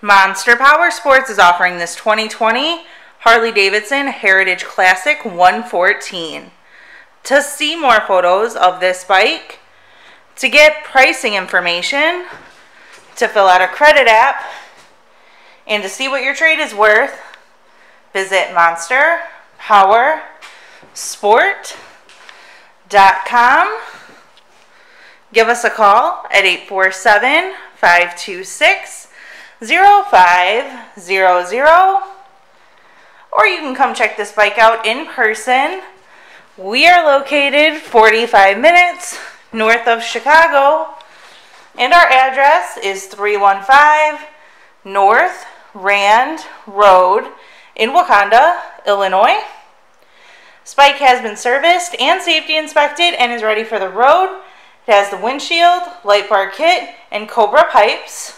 Monster Powersports is offering this 2020 Harley Davidson Heritage Classic 114. To see more photos of this bike, to get pricing information, to fill out a credit app, and to see what your trade is worth, visit monsterpowersport.com. Give us a call at 847 526 0500 or you can come check this bike out in person. We are located 45 minutes north of Chicago and our address is 315 North Rand Road in Wauconda, Illinois. This bike has been serviced and safety inspected and is ready for the road. It has the windshield, light bar kit, and Cobra pipes.